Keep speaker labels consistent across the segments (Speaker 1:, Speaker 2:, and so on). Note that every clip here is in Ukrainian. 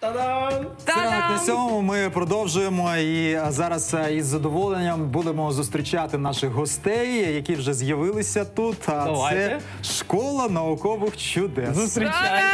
Speaker 1: Та-дам!
Speaker 2: Ранок на
Speaker 3: Та-дам!
Speaker 2: Ми продовжуємо і зараз е, із задоволенням будемо зустрічати наших гостей, які вже з'явилися тут. А
Speaker 1: Давайте.
Speaker 2: це школа наукових чудес.
Speaker 1: Зустрічайте!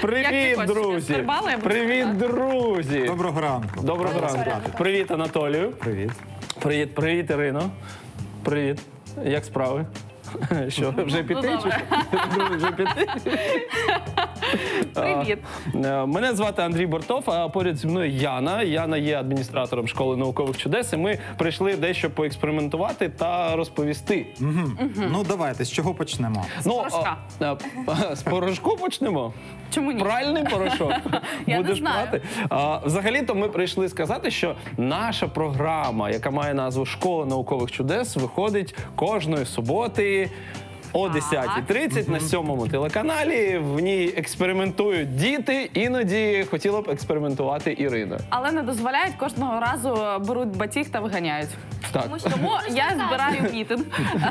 Speaker 1: Привіт, друзі! Привіт, друзі!
Speaker 2: Доброго ранку.
Speaker 1: Доброго ранку. Привіт, Анатолію.
Speaker 2: Привіт.
Speaker 1: Привіт, привіт, Ірино. Привіт. Як справи? Що, вже піти?
Speaker 3: Ну, добре.
Speaker 1: Вже піти?
Speaker 3: Привіт.
Speaker 1: Е, Мене звати Андрій Бортов, а поряд зі мною Яна. Яна є адміністратором школи наукових чудес. І ми прийшли дещо поекспериментувати та розповісти.
Speaker 2: Ну давайте, з чого почнемо?
Speaker 1: З
Speaker 3: порошка.
Speaker 1: з порошку почнемо.
Speaker 3: Чому ні?
Speaker 1: Пральний порошок.
Speaker 3: Я не
Speaker 1: Будеш
Speaker 3: знаю.
Speaker 1: прати. А, взагалі-то ми прийшли сказати, що наша програма, яка має назву Школа наукових чудес, виходить кожної суботи. О 10.30 на сьомому телеканалі в ній експериментують діти. Іноді хотіла б експериментувати Ірина.
Speaker 3: Але не дозволяють кожного разу беруть батіг та виганяють.
Speaker 1: Так,
Speaker 3: Тому я збираю мітинг.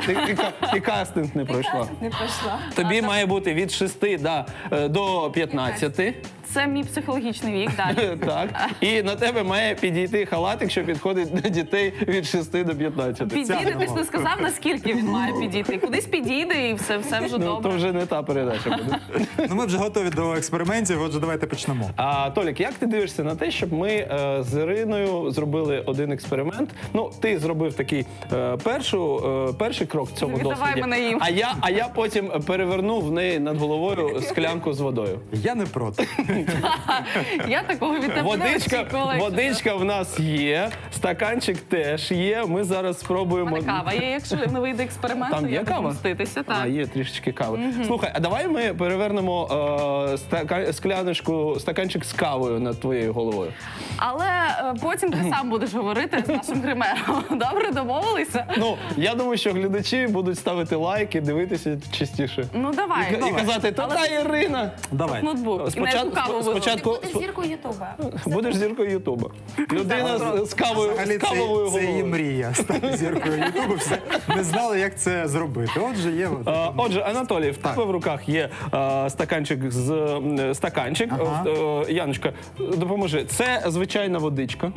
Speaker 1: ти, ти, ти кастинг не пройшла.
Speaker 3: Не пройшла.
Speaker 1: Тобі має бути від 6 да, е, до 15.
Speaker 3: Це мій психологічний вік. Далі.
Speaker 1: Так. І на тебе має підійти халатик, що підходить до дітей від 6 до 15.
Speaker 3: Підійде, ти ж не сказав, наскільки він має підійти. Кудись підійде і все, все вже
Speaker 1: Ну, то вже не та передача буде.
Speaker 2: Ну ми вже готові до експериментів. Отже, давайте почнемо.
Speaker 1: А Толік, як ти дивишся на те, щоб ми е, з Іриною зробили один експеримент? Ну, ти зробив такий е, першу, е, перший крок в цьому
Speaker 3: Віддавай
Speaker 1: досвіді.
Speaker 3: мене їм.
Speaker 1: А я, а я потім перевернув в неї над головою склянку з водою.
Speaker 2: Я не проти.
Speaker 3: Я такого
Speaker 1: Водичка,
Speaker 3: очікувала.
Speaker 1: водичка в нас є, стаканчик теж є. Ми зараз
Speaker 3: У
Speaker 1: спробуємо.
Speaker 3: мене кава є, якщо не вийде експеримент,
Speaker 1: Там
Speaker 3: то
Speaker 1: є
Speaker 3: я буду
Speaker 1: кава?
Speaker 3: мститися.
Speaker 1: А,
Speaker 3: Так.
Speaker 1: є трішечки кави. Слухай, а давай ми перевернемо е, стака- скляночку, стаканчик з кавою над твоєю головою.
Speaker 3: Але е, потім ти сам будеш говорити з нашим гримером. Добре, домовилися?
Speaker 1: Ну, я думаю, що глядачі будуть ставити лайки, дивитися частіше.
Speaker 3: Ну давай.
Speaker 1: І, і казати, то та Ірина.
Speaker 2: Давай.
Speaker 3: Ноутбук. І на
Speaker 1: Спочатку,
Speaker 3: каву
Speaker 1: спочатку
Speaker 4: Ти будеш зіркою Ютуба.
Speaker 1: будеш зіркою Ютуба. Людина з, з кавою,
Speaker 2: Взагалі,
Speaker 1: з кавовою
Speaker 2: це, це її
Speaker 1: головою.
Speaker 2: мрія стати зіркою Ютубу. Все не знали, як це зробити. Отже, є от.
Speaker 1: А, Отже, Анатолій, в тебе в руках є а, стаканчик з стаканчик.
Speaker 2: Ага.
Speaker 1: Е, Яночка, допоможи. Це звичайна водичка.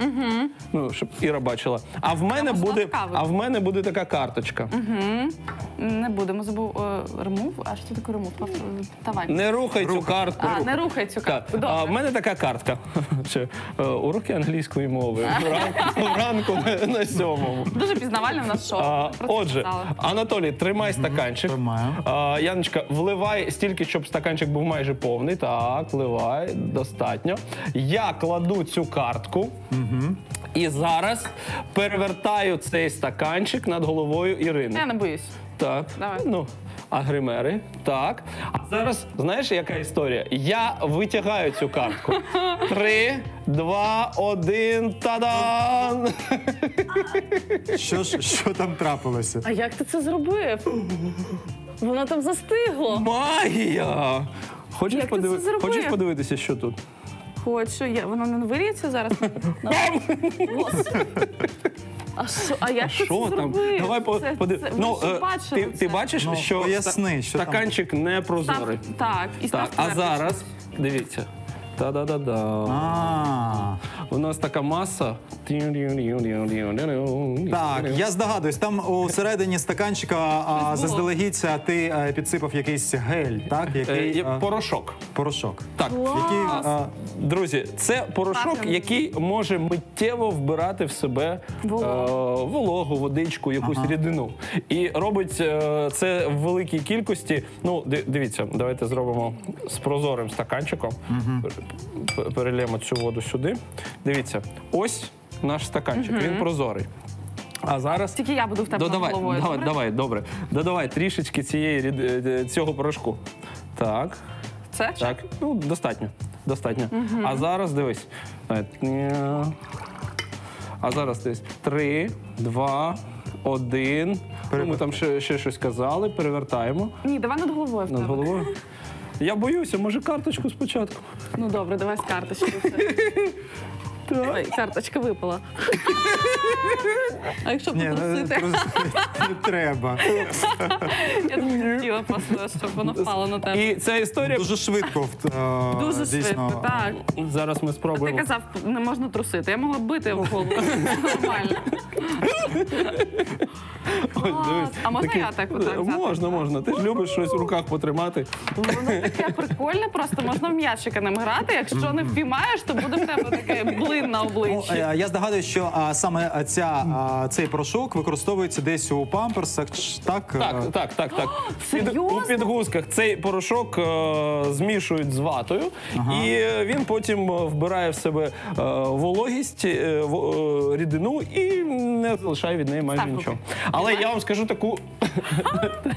Speaker 1: Ну, щоб Іра бачила. А в мене
Speaker 3: можна
Speaker 1: буде, а в мене буде така карточка.
Speaker 3: Не будемо забув е, ремув. А що таке ремув? Давай.
Speaker 1: Не рухай цю картку.
Speaker 3: А, не рухай цю
Speaker 1: Так, а в мене така картка. Ще, е, уроки англійської мови. Вранку, вранку на, сьомому.
Speaker 3: Дуже пізнавальне в нас шоу.
Speaker 1: А,
Speaker 3: Про це
Speaker 1: отже,
Speaker 3: сказала.
Speaker 1: Анатолій, тримай стаканчик.
Speaker 2: тримаю.
Speaker 1: А, Яночка, вливай стільки, щоб стаканчик був майже повний. Так, вливай, достатньо. Я кладу цю картку. І зараз перевертаю цей стаканчик над головою Ірини.
Speaker 3: Я не боюсь.
Speaker 1: Так.
Speaker 3: Давай.
Speaker 1: Ну, а гримери. Так. А зараз, знаєш, яка історія? Я витягаю цю картку. Три, два, один, та-дан!
Speaker 2: Що ж що там трапилося?
Speaker 3: А як ти це зробив? Воно там застигло.
Speaker 1: Магія! Хочеш,
Speaker 3: Як ти
Speaker 1: подиви-
Speaker 3: це зробив?
Speaker 1: Хочеш подивитися, що тут?
Speaker 3: Хочу, я... воно не виріється зараз. Господи. А що? А як ти
Speaker 1: Що
Speaker 3: це
Speaker 1: там?
Speaker 3: зробив?
Speaker 1: Давай по,
Speaker 3: Це-
Speaker 1: подив-
Speaker 3: це-
Speaker 1: Ну,
Speaker 3: ж
Speaker 1: е,
Speaker 3: бачили
Speaker 1: ти,
Speaker 3: це.
Speaker 1: ти бачиш,
Speaker 2: Ну,
Speaker 1: що
Speaker 2: поясни,
Speaker 1: ста-
Speaker 2: що там.
Speaker 1: стаканчик не прозорий.
Speaker 3: Став- Так, і
Speaker 1: Так, а зараз дивіться. Та-да-да-да.
Speaker 2: А,
Speaker 1: У нас така маса.
Speaker 2: так, я здогадуюсь, там у середині стаканчика а, заздалегідь а, ти е, підсипав якийсь гель, так?
Speaker 1: Е,
Speaker 2: Який
Speaker 1: є
Speaker 2: а,
Speaker 1: порошок.
Speaker 2: порошок.
Speaker 1: Так.
Speaker 2: Який а,
Speaker 1: Друзі, це порошок,
Speaker 3: Пахне.
Speaker 1: який може миттєво вбирати в себе
Speaker 3: Вологу.
Speaker 1: е, вологу, водичку, якусь рідину. І робить е, це в великій кількості. Ну, ди- дивіться, давайте зробимо з прозорим стаканчиком. П- Перелємо цю воду сюди. Дивіться, ось наш стаканчик, він прозорий. А зараз
Speaker 3: Тільки я буду в тебе над
Speaker 1: Додавай,
Speaker 3: головою.
Speaker 1: давай,
Speaker 3: добре?
Speaker 1: давай, добре. Додавай трішечки цієї е, цього порошку. Так.
Speaker 3: Це?
Speaker 1: Так, ну достатньо. Достатньо. А зараз дивись. Е. А зараз дивись. Три, два, один. Ну, ми там ще, ще щось казали, перевертаємо
Speaker 3: Ні, давай над головою в
Speaker 1: над головою. Я боюся, може карточку спочатку.
Speaker 3: Ну добре, давай з карточки. Ой, карточка випала. А якщо
Speaker 2: Ні, ну, трусити не треба.
Speaker 3: Я не хотіла просто, щоб воно впало на тебе.
Speaker 1: І ця історія
Speaker 2: Дуже швидко в- е,
Speaker 3: Дуже
Speaker 2: дійсно.
Speaker 3: швидко, так.
Speaker 1: зараз ми
Speaker 3: Ти
Speaker 1: спробуємо.
Speaker 3: казав, не можна трусити. Я могла бити в голову. Нормально.
Speaker 1: Ось, дивись,
Speaker 3: А можна я так отак взяти?
Speaker 1: Можна, можна. Ти ж любиш щось в руках потримати.
Speaker 3: Воно таке прикольне, просто можна в м'ячика ним грати. Якщо не впіймаєш, то буде в тебе таке блин на
Speaker 2: Ну,
Speaker 3: обличчі.
Speaker 2: е, я здогадуюсь, що а, саме ця, а, цей порошок використовується десь у памперсах, ч- так? Е,
Speaker 1: Так, так, так, так. Під,
Speaker 3: серйозно?
Speaker 1: у підгузках цей порошок е, змішують з ватою, і е, він потім е, вбирає в себе е, вологість, е, во- е, рідину і не залишає від неї майже нічого. Але я вам скажу таку.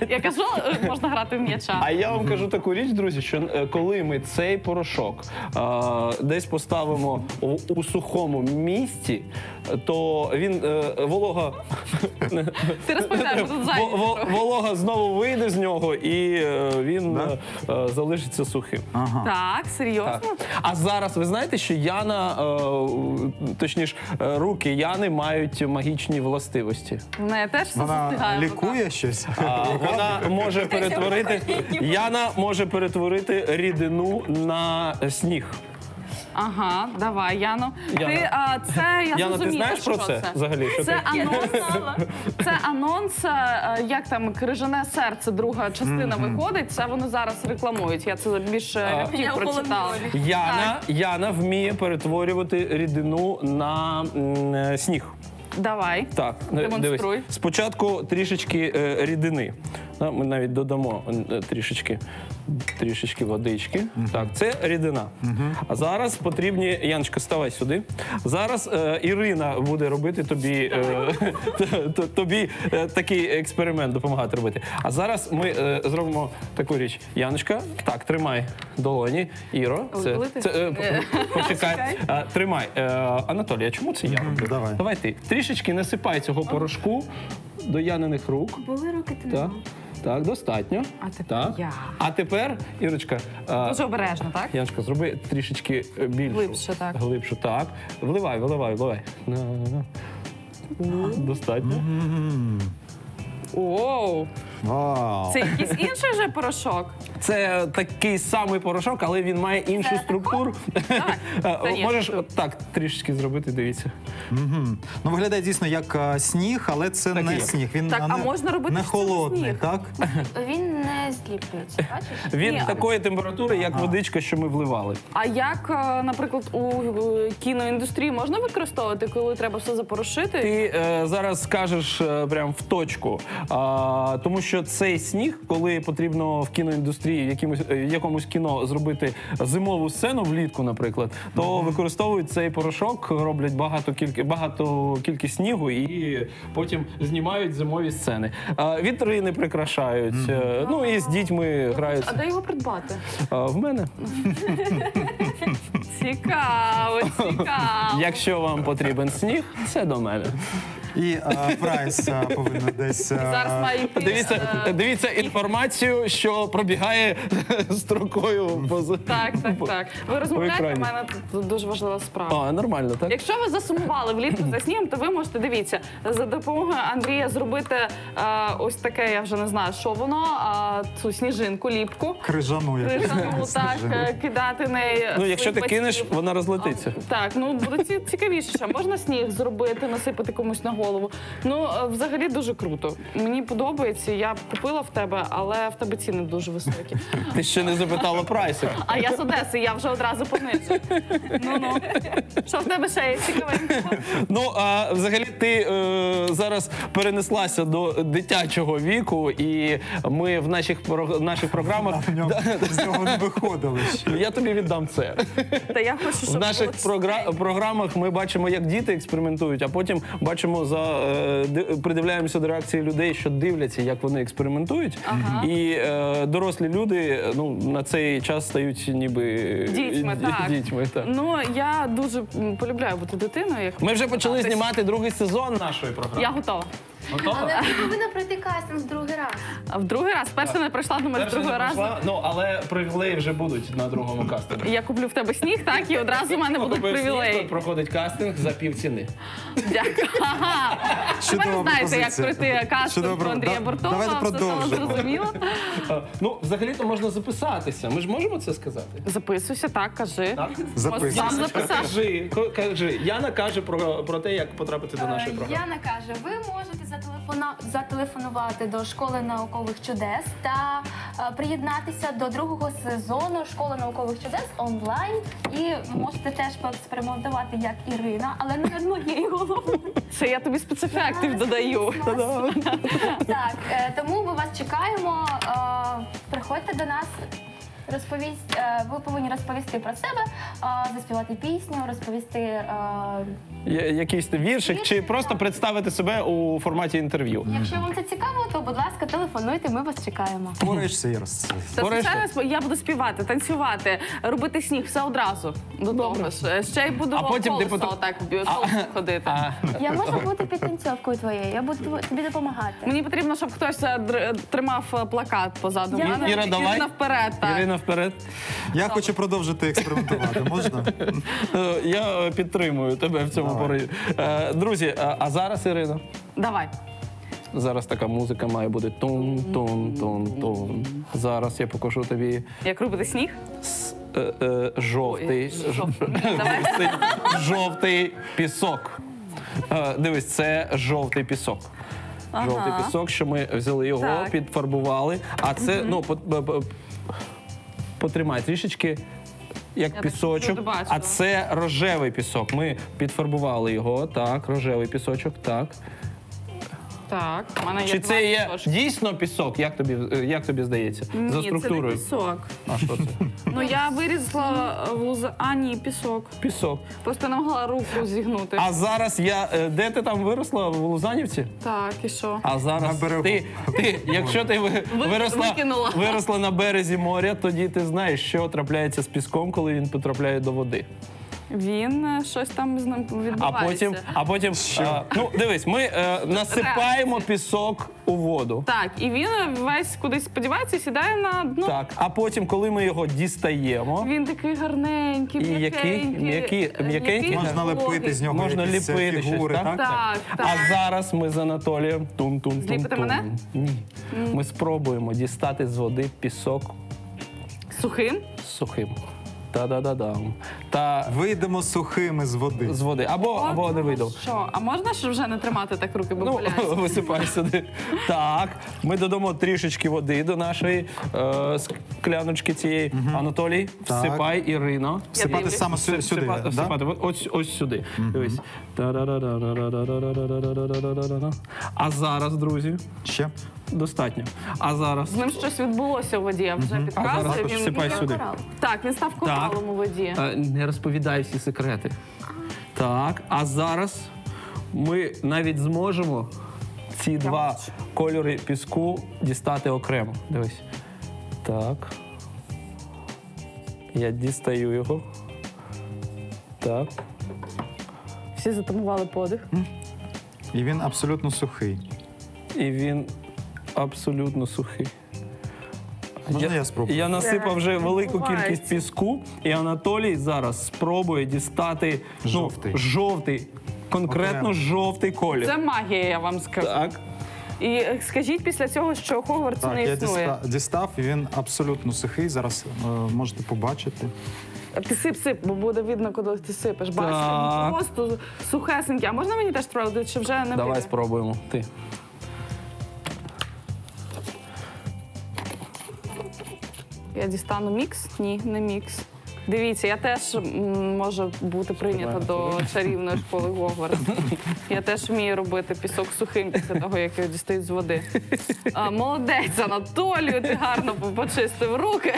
Speaker 3: Я кажу, е, можна грати в м'яча.
Speaker 1: А я вам кажу таку річ, друзі, що е, коли ми цей порошок е, десь поставимо у, у сухому місці, то він е, волога
Speaker 3: Ти розповідаєш, тут
Speaker 1: Во- во- волога знову вийде з нього, і е, він е, е, залишиться сухим.
Speaker 2: Ага.
Speaker 3: Так, серйозно?
Speaker 1: Так. А зараз ви знаєте, що Яна, е, точніше, е, руки Яни мають магічні властивості.
Speaker 3: Неї теж все
Speaker 2: Вона
Speaker 3: застигає.
Speaker 2: лікує щось?
Speaker 1: А, вона може перетворити Яна може перетворити рідину на сніг.
Speaker 3: Ага, давай, Яно.
Speaker 1: Яна.
Speaker 3: Ти, а, це, я
Speaker 1: Яна, ти
Speaker 3: зрозуміла,
Speaker 1: знаєш
Speaker 3: що
Speaker 1: про це взагалі? Що
Speaker 3: Це
Speaker 1: ти-
Speaker 3: анонс, це анонс, е, як там крижане серце, друга частина виходить. Це вони зараз рекламують. Я це більше
Speaker 1: А.
Speaker 3: рядків
Speaker 4: Я
Speaker 3: прочитала.
Speaker 1: Яна, Яна вміє перетворювати рідину на м, е, сніг.
Speaker 3: Давай.
Speaker 1: Так, е,
Speaker 3: Демонструй.
Speaker 1: дивись. Спочатку трішечки е, рідини. Да, Ми навіть додамо е, трішечки, трішечки водички. Так, це рідина. А зараз потрібні. Яночка, ставай сюди. Зараз е, Ірина буде робити тобі, е, т- т- тобі е, такий експеримент, допомагати робити. А зараз ми е, зробимо таку річ. Яночка, так, тримай долоні. Іро, це, це, е, почекай. А, Тримай. Е, Анатолій, а чому це я
Speaker 2: давай.
Speaker 1: Давай ти. Трішечки насипай цього порошку до яниних рук.
Speaker 4: Були руки ти не
Speaker 1: Так, достатньо.
Speaker 3: А тепер
Speaker 1: так.
Speaker 3: я.
Speaker 1: А тепер, Ірочка,
Speaker 3: Дуже обережно, так?
Speaker 1: Яночка, зроби трішечки е, більшу.
Speaker 3: Глибше, так.
Speaker 1: Глибше, так. Вливай, виливай, виливай. На, на, на. Достатньо.
Speaker 3: Оу,
Speaker 2: Вау.
Speaker 3: це якийсь інший вже порошок.
Speaker 1: Це такий самий порошок, але він має іншу структуру.
Speaker 3: Так,
Speaker 1: Е. Можеш так трішечки зробити, дивіться.
Speaker 2: Мгм. Ну, виглядає дійсно як а, сніг, але це
Speaker 1: Так і
Speaker 2: не
Speaker 1: є.
Speaker 2: сніг. Він
Speaker 3: Так, а
Speaker 2: не,
Speaker 3: можна робити
Speaker 2: не
Speaker 3: з цього
Speaker 2: холодний,
Speaker 3: сніг?
Speaker 2: так?
Speaker 4: Він не зліплюється, бачиш?
Speaker 1: Він
Speaker 3: Ні,
Speaker 1: такої температури, як водичка, що ми вливали.
Speaker 3: А як, е, наприклад, у е, кіноіндустрії можна використовувати, коли треба все запорошити?
Speaker 1: Ти е, зараз скажеш е, прям в точку. А, тому що цей сніг, коли потрібно в кіноіндустрії, якимось, е, якомусь кіно зробити зимову сцену влітку, наприклад, то використовують цей порошок, роблять багато кільки багато кількість снігу і потім знімають зимові сцени. А, вітрини прикрашають. е, Ну і з дітьми
Speaker 3: А де його придбати?
Speaker 1: А, в мене,
Speaker 3: Цікаво, цікаво.
Speaker 1: якщо вам потрібен сніг, це до мене.
Speaker 2: І а, прайс а, повинен десь. а,
Speaker 3: Зараз має йти.
Speaker 1: Дивіться,
Speaker 3: е,
Speaker 1: дивіться інформацію, що пробігає строкою поза.
Speaker 3: Так, так, так. Ви розмовляєте, у
Speaker 1: екрані.
Speaker 3: мене тут дуже важлива справа.
Speaker 1: А, нормально, так?
Speaker 3: Якщо ви засумували влітку за снігом, то ви можете дивіться за допомогою Андрія зробити е, ось таке, я вже не знаю, що воно, а цю сніжинку, ліпку.
Speaker 2: Крижану, як
Speaker 3: Крижану, так, е, кидати неї.
Speaker 1: Ну, якщо ти
Speaker 3: своїх
Speaker 1: кинеш, вона розлетиться.
Speaker 3: Так, ну буде ці- цікавіше. ще. Можна сніг зробити, насипати комусь на голову. Ну, е, взагалі дуже круто. Мені подобається. Я б купила в тебе, але в тебе ціни дуже високі.
Speaker 1: Ти ще не запитала прайсик.
Speaker 3: А я з Одеси, я вже одразу понижу. Ну ну що в тебе ще є цікавенького?
Speaker 1: Ну а взагалі ти е, зараз перенеслася до дитячого віку, і ми в наших про- наших програмах.
Speaker 2: в ньому з нього не виходили. ще.
Speaker 1: Я тобі віддам це.
Speaker 3: Та я хочу, щоб
Speaker 1: В наших програ- програмах ми бачимо, як діти експериментують, а потім бачимо за е, придивляємося до реакції людей, що дивляться, як вони експериментують.
Speaker 3: Ага.
Speaker 1: І е, дорослі люди ну на цей час стають ніби
Speaker 3: Дітьми,
Speaker 1: ді-
Speaker 3: так.
Speaker 1: дітьми, так.
Speaker 3: Ну я дуже полюбляю бути дитиною. Як
Speaker 1: Ми вже почали знімати другий сезон нашої програми.
Speaker 3: Я готова.
Speaker 1: Готова?
Speaker 4: Але ти повинна пройти кастинг другий раз.
Speaker 3: А в другий раз, перша не пройшла, думаю, з
Speaker 1: Перша не
Speaker 3: разу.
Speaker 1: пройшла, Ну, але привілеї вже будуть на другому кастингу.
Speaker 3: Я куплю в тебе сніг, так, і одразу в мене будуть
Speaker 1: Купив сніг,
Speaker 3: привілеї.
Speaker 1: проходить кастинг за пів ціни.
Speaker 3: Дякую. Ага. Тепер
Speaker 2: Чудова
Speaker 3: ви знаєте, як
Speaker 2: пропозиція.
Speaker 3: пройти кастинг
Speaker 2: Чудова
Speaker 3: про Андрія
Speaker 2: Да-
Speaker 3: Бортова.
Speaker 2: давайте
Speaker 3: все стало
Speaker 2: продовжимо.
Speaker 3: зрозуміло.
Speaker 1: Ну, взагалі-то можна записатися. Ми ж можемо це сказати?
Speaker 3: Записуйся, так, кажи.
Speaker 1: Так?
Speaker 2: Записуйся.
Speaker 3: Записав.
Speaker 1: Кажи, ко- кажи. Яна каже про, про те, як потрапити до нашої
Speaker 4: Е,
Speaker 1: програми.
Speaker 4: Яна каже, ви можете зателефона- зателефонувати до школи наукових чудес та е, приєднатися до другого сезону школи наукових чудес онлайн. І можете теж поекспериментувати як Ірина, але не над моєю головою.
Speaker 3: Це я тобі спецефектів додаю.
Speaker 4: Так, е, тому ми вас чекаємо. Е, Приходьте до нас. Розповість, е, ви повинні розповісти про себе, е, заспівати пісню, розповісти е,
Speaker 1: Я- Якийсь віршик, чи
Speaker 4: Віршик,
Speaker 1: просто
Speaker 4: так.
Speaker 1: представити себе у форматі інтерв'ю.
Speaker 4: Якщо вам це цікаво, то будь ласка, телефонуйте, ми вас чекаємо.
Speaker 3: Та
Speaker 1: Врешті.
Speaker 3: звичайно, я буду співати, танцювати, робити сніг все одразу. До того ж. Ще й буду
Speaker 1: А потім ти
Speaker 3: колесо
Speaker 1: потім-
Speaker 3: отак бі- колесом ходити.
Speaker 4: Я можу бути підтанцьовкою твоєю, я буду тобі допомагати.
Speaker 3: Мені потрібно, щоб хтось е, др- тримав е, плакат позаду
Speaker 4: Я-
Speaker 3: мене.
Speaker 1: Іра, давай.
Speaker 3: Ірина вперед. Так.
Speaker 1: Ірина вперед.
Speaker 2: Я хочу продовжити експериментувати. Можна?
Speaker 1: Е, Я е, підтримую тебе в цьому
Speaker 2: Давай.
Speaker 1: пориві. Е, Друзі, а- зараз Ірина.
Speaker 3: Давай.
Speaker 1: Зараз така музика має бути тун тун тун тун. Зараз я покажу тобі
Speaker 3: Як робити сніг?
Speaker 1: жовтий,
Speaker 3: жовтий.
Speaker 1: Пісок. Дивись, це жовтий пісок.
Speaker 3: Ага.
Speaker 1: Жовтий пісок, що ми взяли його,
Speaker 3: Так.
Speaker 1: підфарбували. А це, ну, потримай трішечки. Як
Speaker 3: Я
Speaker 1: пісочок,
Speaker 3: так
Speaker 1: а це рожевий пісок. Ми підфарбували його. Так, рожевий пісочок, так.
Speaker 3: Так, у мене є
Speaker 1: Чи
Speaker 3: два
Speaker 1: це є
Speaker 3: пісочки.
Speaker 1: дійсно пісок? Як тобі, е, як тобі здається?
Speaker 3: Ні,
Speaker 1: За
Speaker 3: це не
Speaker 1: структурою.
Speaker 3: пісок.
Speaker 1: А що це?
Speaker 3: Ну я вирізала в луз... А, ні, пісок.
Speaker 1: Пісок.
Speaker 3: Просто не могла руку зігнути.
Speaker 1: А зараз я. е, Де ти там виросла? В Лузанівці?
Speaker 3: Так, і що?
Speaker 1: А зараз
Speaker 2: На берегу.
Speaker 1: ти, ти, якщо ти ви-
Speaker 3: Ви-
Speaker 1: виросла,
Speaker 3: викинула.
Speaker 1: виросла на березі моря, тоді ти знаєш, що трапляється з піском, коли він потрапляє до води.
Speaker 3: Він е, щось там з ним
Speaker 1: А
Speaker 3: відбувається.
Speaker 1: потім, а потім а, ну дивись, ми е, насипаємо пісок у воду.
Speaker 3: Так, і він е, весь кудись сподівається сідає на дно.
Speaker 1: Так, а потім, коли ми його дістаємо,
Speaker 3: Він такий гарненький,
Speaker 1: І який?
Speaker 3: м'якенький.
Speaker 1: М'який-
Speaker 3: е,
Speaker 1: м'якенький?
Speaker 2: Можна
Speaker 3: вологий.
Speaker 2: лепити з нього
Speaker 1: Можна
Speaker 2: якісь е,
Speaker 1: ліпити щось,
Speaker 2: фігури,
Speaker 1: так?
Speaker 2: так?
Speaker 3: Так, так.
Speaker 1: А зараз ми з Анатолієм тун тун
Speaker 3: Зліпите мене?
Speaker 1: Ні. Ми спробуємо дістати з води пісок
Speaker 3: Сухим.
Speaker 1: сухим. Та-да-да-дам. Та
Speaker 2: Вийдемо сухими з води.
Speaker 1: з води. Або, або не вийду.
Speaker 3: Що? А можна ж вже не тримати так руки, бо
Speaker 1: Ну, висипай сюди. Так, ми додамо трішечки води до нашої е, скляночки цієї. Анатолій,
Speaker 2: Так.
Speaker 1: всипай Ірино.
Speaker 2: Всипати
Speaker 3: дивлюсь.
Speaker 2: саме сю- сюди.
Speaker 1: Всипати,
Speaker 2: да?
Speaker 1: всипати. Ось, ось сюди. Дивись. А зараз, друзі,
Speaker 2: Ще?
Speaker 1: Достатньо. А зараз.
Speaker 3: З ним щось відбулося в воді, я вже
Speaker 1: А
Speaker 3: підказую.
Speaker 1: зараз
Speaker 3: Він...
Speaker 1: всипай сюди.
Speaker 3: Так, він став коралом у воді.
Speaker 1: Е, Не розповідай всі секрети. Так, а зараз ми навіть зможемо ці два кольори піску дістати окремо. Дивись. Так. Я дістаю його. Так.
Speaker 3: Всі затамували подих.
Speaker 2: І він абсолютно сухий.
Speaker 1: І він абсолютно сухий.
Speaker 2: Можна я спробую?
Speaker 1: Я насипав вже велику кількість піску, і Анатолій зараз спробує дістати ну,
Speaker 2: Жовтий.
Speaker 1: жовтий, конкретно
Speaker 2: Окремо.
Speaker 1: жовтий колір.
Speaker 3: Це магія, я вам скажу.
Speaker 1: Так.
Speaker 3: І е, скажіть після цього, що Хогвартс
Speaker 2: Так,
Speaker 3: не
Speaker 2: я
Speaker 3: існує.
Speaker 2: діста- дістав, і він абсолютно сухий. Зараз е, можете побачити.
Speaker 3: Ти сип сип, бо буде видно, коли ти сипеш. Бачите,
Speaker 1: Так.
Speaker 3: ну просто сухесеньке. А можна мені теж спробувати, чи вже не
Speaker 1: Давай
Speaker 3: буде?
Speaker 1: спробуємо. Ти.
Speaker 3: Я дістану мікс? Ні, не мікс. Дивіться, я теж можу бути прийнята до чарівної школи Гогвартс. Я теж вмію робити пісок сухим після того, як його дістають з води. А, молодець, Анатолію, ти гарно почистив руки.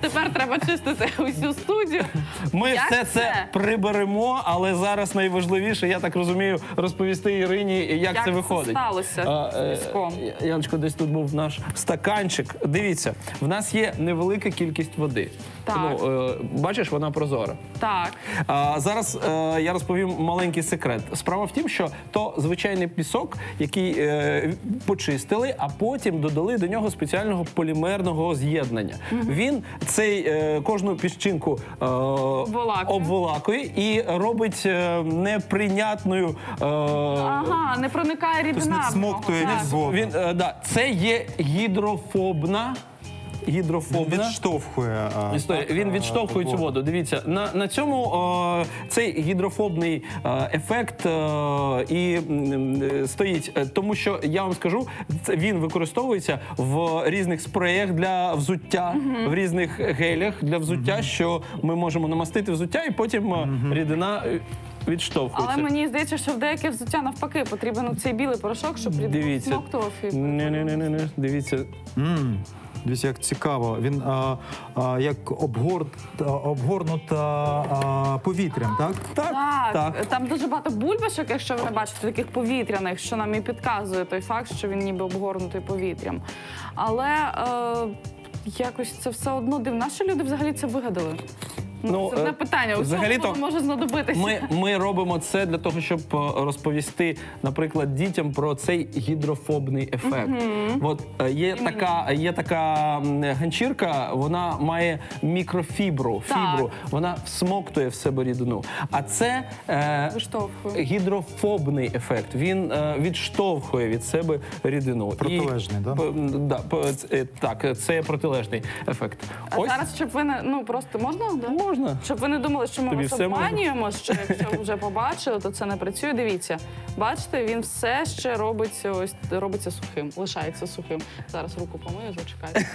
Speaker 3: Тепер треба чистити усю студію.
Speaker 1: Ми
Speaker 3: Як
Speaker 1: все це
Speaker 3: це?
Speaker 1: приберемо, але зараз найважливіше, я так розумію, розповісти Ірині, як,
Speaker 3: Як
Speaker 1: це
Speaker 3: це
Speaker 1: виходить.
Speaker 3: сталося
Speaker 1: А,
Speaker 3: з
Speaker 1: е,
Speaker 3: піском?
Speaker 1: Яночко, десь тут був наш стаканчик. Дивіться, в нас є невелика кількість води.
Speaker 3: Так.
Speaker 1: Ну, е, бачиш, вона прозора.
Speaker 3: Так.
Speaker 1: А, зараз е, я розповім маленький секрет. Справа в тім, що то звичайний пісок, який е, почистили, а потім додали до нього спеціального полімерного з'єднання. Він цей е, кожну піщинку е, обволакує і робить е, неприйнятною. Е,
Speaker 3: Ага, не проникає рідина.
Speaker 2: Тобто не
Speaker 3: в нього. Так.
Speaker 2: ні.
Speaker 1: Він е, да, це є гідрофобна.
Speaker 2: Він
Speaker 1: Гідрофобна.
Speaker 2: відштовхує. а,
Speaker 1: Історія.
Speaker 2: так,
Speaker 1: Він
Speaker 2: а,
Speaker 1: відштовхує цю воду. Дивіться, на, на цьому о, цей гідрофобний е, ефект е, і м, стоїть. Е, Тому що я вам скажу, це він використовується в різних спреях для взуття, в різних гелях для взуття, що ми можемо намастити взуття, і потім е, рідина е, відштовхується.
Speaker 3: Але мені здається, що в деяке взуття навпаки потрібен цей білий порошок, щоб рідина
Speaker 1: Дивіться.
Speaker 3: смоктував і
Speaker 1: Не, не, не, не, не. Дивіться.
Speaker 2: М, Дивіться, як цікаво. Він а, а, як обгор, обгорнута а, повітрям, так?
Speaker 1: Так,
Speaker 3: Так,
Speaker 1: так.
Speaker 3: там дуже багато бульбашок, якщо ви не бачите, таких повітряних, що нам і підказує той факт, що він ніби обгорнутий повітрям. Але е, якось це все одно дивно. Наші люди взагалі це вигадали. Ну,
Speaker 1: Ну,
Speaker 3: це одне
Speaker 1: е,
Speaker 3: питання. У
Speaker 1: взагалі-то
Speaker 3: воно може знадобитися?
Speaker 1: Ми, ми робимо це для того, щоб е, розповісти, наприклад, дітям про цей гідрофобний ефект. От е, є така, є така м, ганчірка, вона має мікрофібру,
Speaker 3: Так.
Speaker 1: фібру, вона всмоктує в себе рідину. А це е,
Speaker 3: Виштовхує.
Speaker 1: гідрофобний ефект. Він е, відштовхує від себе рідину.
Speaker 2: Протилежний,
Speaker 1: І,
Speaker 2: да?
Speaker 1: п- м, да, п- е, так, це протилежний ефект.
Speaker 3: А зараз, щоб ви не ну просто можна? Да?
Speaker 1: Можна.
Speaker 3: Щоб ви не думали, що ми
Speaker 1: Тобі
Speaker 3: вас
Speaker 1: все можна?
Speaker 3: обманюємо, що якщо вже побачили, то це не працює. Дивіться, бачите, він все ще робиться ось робиться сухим, лишається сухим. Зараз руку помию, зачекайте.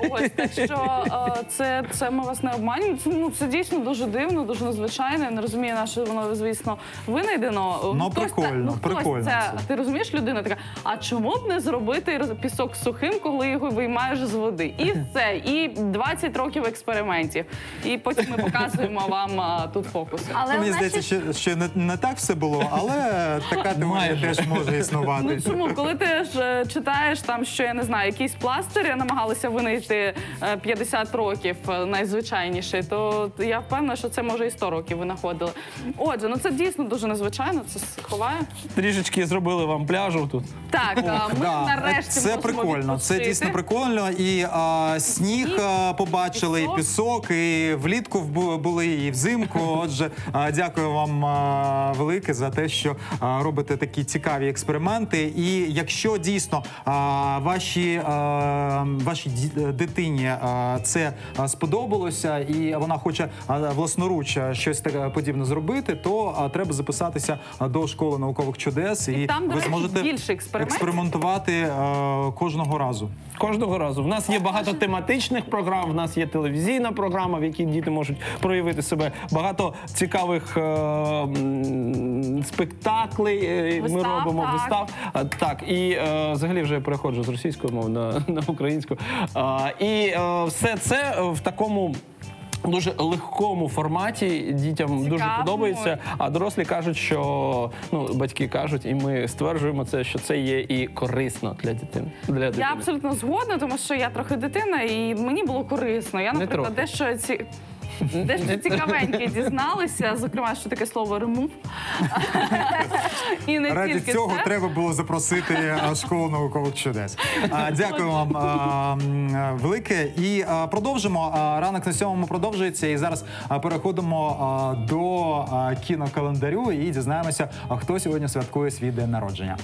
Speaker 3: Ось так що е, це, це ми вас не обманюємо. Це, ну це дійсно дуже дивно, дуже незвичайно. Я не розумію, на що воно звісно винайдено.
Speaker 2: Ну,
Speaker 3: Хтось
Speaker 2: прикольно,
Speaker 3: ну, хтось
Speaker 2: прикольно
Speaker 3: Це,
Speaker 2: це.
Speaker 3: ти розумієш, людина така. А чому б не зробити роз- пісок сухим, коли його виймаєш з води? І все, і 20 років експериментів. І потім ми показуємо вам а, тут фокуси.
Speaker 4: Але
Speaker 2: Мені здається, що, що не, не так все було, але така теорія теж може існувати.
Speaker 3: Ну чому, коли ти ж е, читаєш там, що я не знаю, якісь пластирі намагалися винайти е, 50 років е, найзвичайніший, то я впевнена, що це може і 100 років винаходили. Отже, ну це дійсно дуже незвичайно. Це ховає.
Speaker 1: Трішечки зробили вам пляжу тут.
Speaker 3: Так, а, ми
Speaker 2: Да,
Speaker 3: нарешті
Speaker 2: це
Speaker 3: можемо
Speaker 2: прикольно. Це дійсно прикольно. І а, сніг
Speaker 3: І
Speaker 2: побачили, і
Speaker 3: пісок.
Speaker 2: і влітку вбу- були, і взимку. Отже, дякую вам велике за те, що робите такі цікаві експерименти. І якщо дійсно ваші, вашій дитині це сподобалося, і вона хоче власноруч щось таке подібне зробити, то треба записатися до школи наукових чудес, і,
Speaker 3: І там,
Speaker 2: ви зможете
Speaker 3: більше експериментів.
Speaker 2: експериментувати е, кожного разу.
Speaker 1: Кожного разу. В нас є багато тематичних програм, в нас є телевізійна програма, в якій діти можуть проявити себе. Багато цікавих е, спектаклей е, ми
Speaker 3: Вистав,
Speaker 1: робимо,
Speaker 3: так.
Speaker 1: вистав. А, так, і е, взагалі вже переходжу з російської мови на, на українську. А, і е, все це в такому. Дуже легкому форматі дітям дуже подобається. А дорослі кажуть, що ну батьки кажуть, і ми стверджуємо це, що це є і корисно для дитини. Для дитини.
Speaker 3: Я абсолютно згодна, тому що я трохи дитина, і мені було корисно. Я, наприклад, дещо ці. Дещо цікавеньке дізналися, зокрема, що таке слово ремув. І не
Speaker 2: Раді
Speaker 3: тільки
Speaker 2: цього
Speaker 3: це.
Speaker 2: треба було запросити школу наукових чудес. Дякую вам велике. І продовжимо. Ранок на сьомому продовжується. І зараз переходимо до кінокалендарю і дізнаємося, хто сьогодні святкує свій день народження.